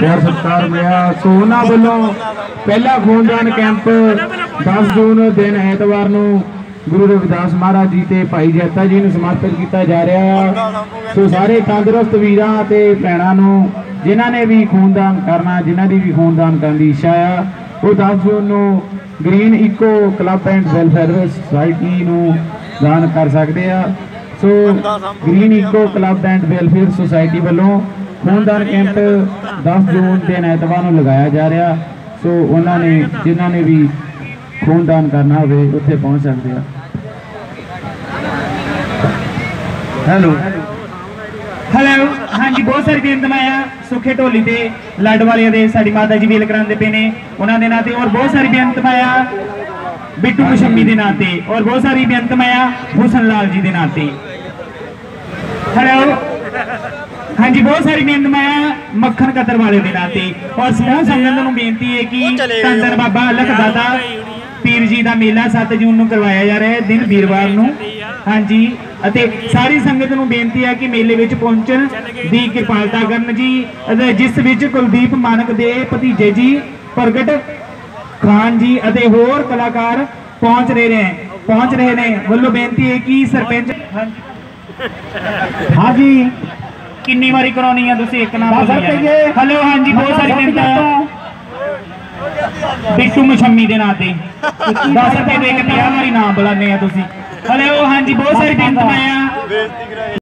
ਪਿਆਰ ਸਤਿਕਾਰ ਮਿਲਿਆ। ਸੋ ਉਹਨਾਂ ਵੱਲੋਂ ਪਹਿਲਾ ਖੂਨਦਾਨ ਕੈਂਪ 10 ਜੂਨ ਦਿਨ ਐਤਵਾਰ ਨੂੰ ਗੁਰੂ ਰਵਿਦਾਸ ਮਹਾਰਾਜ ਜੀ ਤੇ ਭਾਈ ਜੈਤਾ ਜੀ ਨੂੰ ਸਮਰਪਿਤ ਕੀਤਾ ਜਾ ਰਿਹਾ। ਆ ਸੋ ਸਾਰੇ ਤੰਦਰੁਸਤ ਵੀਰਾਂ ਤੇ ਭੈਣਾਂ ਨੂੰ ਜਿਨ੍ਹਾਂ ਨੇ ਵੀ ਖੂਨਦਾਨ ਕਰਨਾ ਜਿਨ੍ਹਾਂ ਦੀ ਵੀ ਖੂਨਦਾਨ ਕਰਨ ਦੀ ਇੱਛਾ ਆ ਉਹ 10 ਜੂਨ ਨੂੰ green eco club and welfare society ਨੂੰ ਦਾਨ ਕਰ ਸਕਦੇ ਆ। So green eco club and welfare society ਵੱਲੋਂ ਖੂਨਦਾਨ ਕੈਂਪ 10 ਜੂਨ ਦਿਨ ਐਤਵਾਰ ਨੂੰ ਲਗਾਇਆ ਜਾ ਰਿਹਾ। ਸੋ ਉਹਨਾਂ ਨੇ, ਜਿਨ੍ਹਾਂ ਨੇ ਵੀ ਖੂਨਦਾਨ ਕਰਨਾ ਹੋਵੇ, ਉੱਥੇ ਪਹੁੰਚ ਸਕਦੇ ਆ। ਹੈਲੋ। ਹੈਲੋ। ਹਾਂਜੀ, ਬਹੁਤ ਸਾਰੀ ਬੇਨਤੀਆਂ ਆ। ਸੁਖੇ ਢੋਲੀ ਤੇ ਲੱਡ ਵਾਲਿਆਂ ਦੇ ਸਾਡੀ ਮਾਤਾ ਜੀ ਵੇਲ ਕਰਾਉਂਦੇ ਪਏ ਨੇ। ਉਹਨਾਂ ਦੇ ਨਾਂ ਤੇ ਔਰ ਬਹੁਤ ਸਾਰੀ ਬੇਨਤੀਆਂ ਆ। ਬਿੱਟੂ ਮਸ਼ੰਮੀ ਦੇ ਨਾਂ ਤੇ। ਔਰ ਬਹੁਤ ਸਾਰੀ ਬੇਨਤੀਆਂ ਆ। ਹੁਸਨ ਲਾਲ ਜੀ ਦੇ ਨਾਂ ਤੇ। ਹੈਲੋ। ਹਾਂਜੀ ਬਹੁਤ ਸਾਰੀ ਬੇਨਤੀਆਂ ਆ ਮੱਖਣ ਕਤਰ ਵਾਲੇ ਦੇ ਨਾਂ ਤੇ। ਔਰ ਸਮੂਹ ਸੰਗਤ ਨੂੰ ਬੇਨਤੀ ਹੈ ਕਿ ਤੰਦਰ ਬਾਬਾ ਲਖ ਦਾਦਾ ਪੀਰ ਜੀ ਦਾ ਮੇਲਾ 7 ਜੂਨ ਨੂੰ ਕਰਵਾਇਆ ਜਾ ਰਿਹਾ ਹੈ ਦਿਨ ਵੀਰਵਾਰ ਨੂੰ। ਹਾਂਜੀ ਅਤੇ ਸਾਰੀ ਸੰਗਤ ਨੂੰ ਬੇਨਤੀ ਹੈ ਕਿ ਮੇਲੇ ਵਿੱਚ ਪਹੁੰਚਣ ਦੀ ਕਿਰਪਾਲਤਾ ਕਰਨ ਜੀ। ਅਤੇ ਜਿਸ ਵਿੱਚ ਕੁਲਦੀਪ ਮਾਨਕ ਦੇ ਭਤੀਜੇ ਜੀ ਪ੍ਰਗਟ ਖਾਨ ਜੀ ਅਤੇ ਹੋਰ ਕਲਾਕਾਰ ਪਹੁੰਚ ਰਹੇ ਨੇ। ਪਹੁੰਚ ਰਹੇ ਨੇ। ਵੱਲੋਂ ਬੇਨਤੀ ਹੈ ਕਿ ਸਰਪੰਚ ਹਾਂਜੀ। ਕਿੰਨੀ ਵਾਰੀ ਕਰਾਉਣੀ ਆ ਤੁਸੀਂ? ਇੱਕ ਨਾਮ ਹਲੋ ਹਾਂਜੀ ਬਹੁਤ ਸਾਰੀ ਬੇਨਤੀ ਬਿੱਟੂ ਮਸ਼ੰਮੀ ਦੇ ਨਾਂ ਤੇ। 10 ਰੁਪਏ ਦੇ ਕੇ 50 ਵਾਰੀ ਨਾਮ ਬੁਲਾਉਂਦੇ ਆ ਤੁਸੀਂ। ਹਲੋ ਹਾਂਜੀ ਬਹੁਤ ਸਾਰੀ ਬੇਨਤੀਆਂ ਆ।